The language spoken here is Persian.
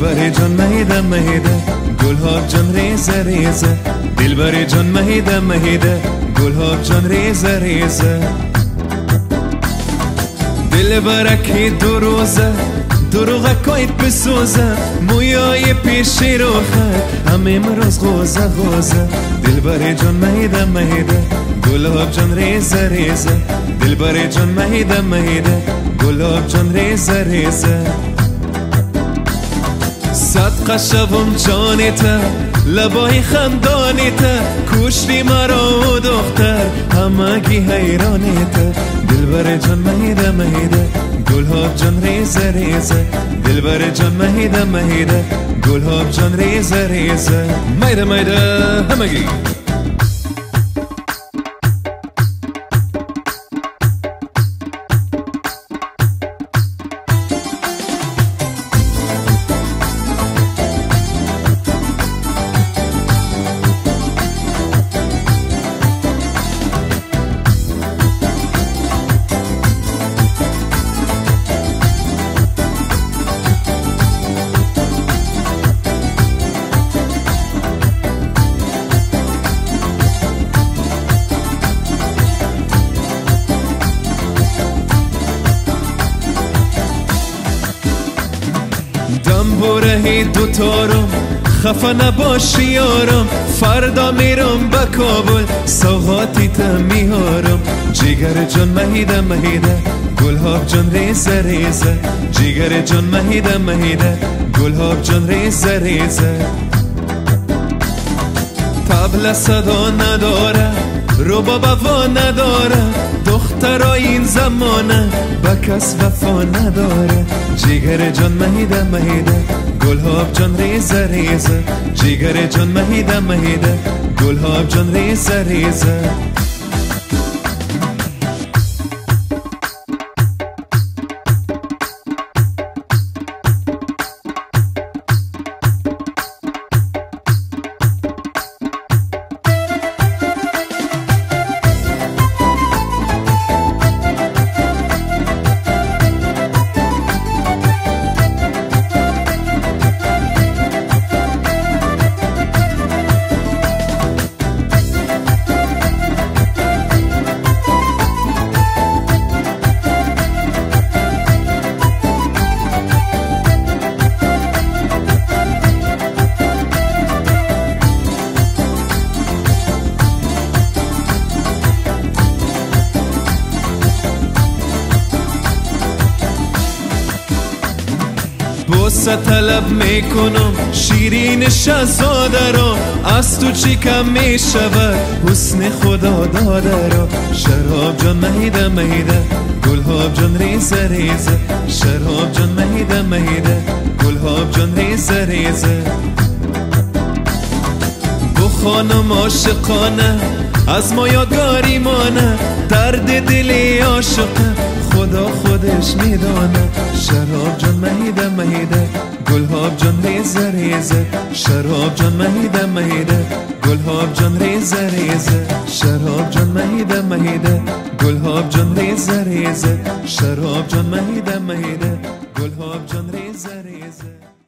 دلبر جان مهیده مهیده. گلها جان ریزه ریزه. دلبر جان مهیده مهیده. گلها جان ریزه ریزه. دل برکی دو روزه دروغ کایت بسوزه. مویای پیشی رو خد همه امروز غوزه غوزه. دلبر جان مهیده مهیده. گلاب جان ریزه ریزه. دلبر جان مهیده مهیده. گلاب جان ریزه ریزه. صد قشبم جانیته لبای خندانیته کشتی مرا و دختر همگی حیرانیته دلبر جان مهیده مهیده گلها جان ریزه ریزه. دلبر جان مهیده مهیده گلها جان ریزه ریزه. میده میده همگی. دم برهی دوتارم خفه نباشی یارم. فردا میرم به کابل. سوغاتی تا میارم. جیگر جان مهیده مهیده. گلها جان ریزه ریزه. جیگر جان مهیده مهیده. گلها جان ریزه ریزه. تبل صدا نداره. رو بابا نداره. دخترا این زمانه با کس وفا نداره. جیگر جان مهیده مهیده. گلهاب جان ریزه ریزه. جیگر جان مهیده مهیده. گلهاب جان ریزه ریزه. بوسه طلب می‌کنم شیرین شهزاده را. از تو چی کم می‌شود؟ حسن خدا داده را. شراب جان مهیده مهیده. گلهاب جان ریزه ریزه. شراب جان مهیده مهیده. گلهاب جان ریزه ریزه. خانم عاشقانه. از ما یادگاری مانه. درد دلی عاشقه. خدا خودش میدانه شراب جان مهیده مهیده. گلهاب جان ریزه ریزه. شراب جان مهیده مهیده. گلهاب جان ریزه ریزه. شراب جان مهیده مهیده. گلهاب جان ریزه ریزه. شراب جان مهیده مهیده. گلهاب جان ریزه ریزه.